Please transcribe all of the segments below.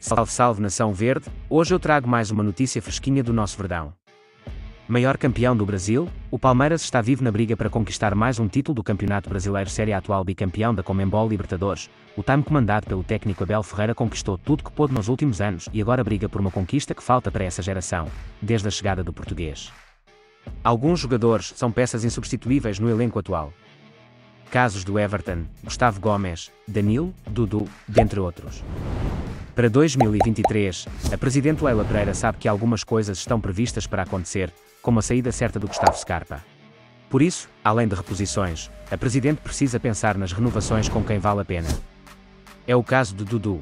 Salve, salve nação verde, hoje eu trago mais uma notícia fresquinha do nosso verdão. Maior campeão do Brasil, o Palmeiras está vivo na briga para conquistar mais um título do Campeonato Brasileiro Série atual bicampeão da Comembol Libertadores. O time comandado pelo técnico Abel Ferreira conquistou tudo que pôde nos últimos anos e agora briga por uma conquista que falta para essa geração, desde a chegada do português. Alguns jogadores são peças insubstituíveis no elenco atual. Casos do Everton, Gustavo Gomes, Danilo, Dudu, dentre outros. Para 2023, a presidente Leila Pereira sabe que algumas coisas estão previstas para acontecer, como a saída certa do Gustavo Scarpa. Por isso, além de reposições, a presidente precisa pensar nas renovações com quem vale a pena. É o caso de Dudu.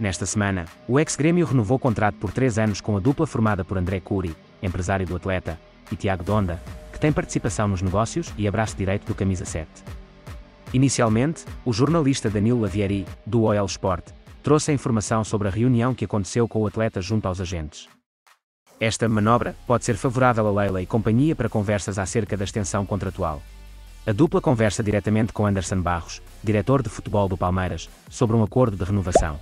Nesta semana, o ex-grêmio renovou contrato por três anos com a dupla formada por André Curi, empresário do atleta, e Tiago Donda, que tem participação nos negócios e abraço direito do Camisa 7. Inicialmente, o jornalista Danilo Lavieri, do OL Sport, trouxe a informação sobre a reunião que aconteceu com o atleta junto aos agentes. Esta manobra pode ser favorável a Leila e companhia para conversas acerca da extensão contratual. A dupla conversa diretamente com Anderson Barros, diretor de futebol do Palmeiras, sobre um acordo de renovação.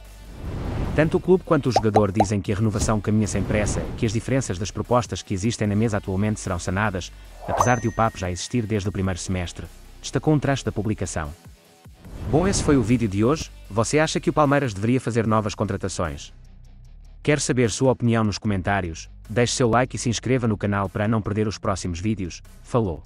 Tanto o clube quanto o jogador dizem que a renovação caminha sem pressa que as diferenças das propostas que existem na mesa atualmente serão sanadas, apesar de o papo já existir desde o primeiro semestre, destacou um trecho da publicação. Bom, esse foi o vídeo de hoje. Você acha que o Palmeiras deveria fazer novas contratações? Quer saber sua opinião nos comentários? Deixe seu like e se inscreva no canal para não perder os próximos vídeos. Falou!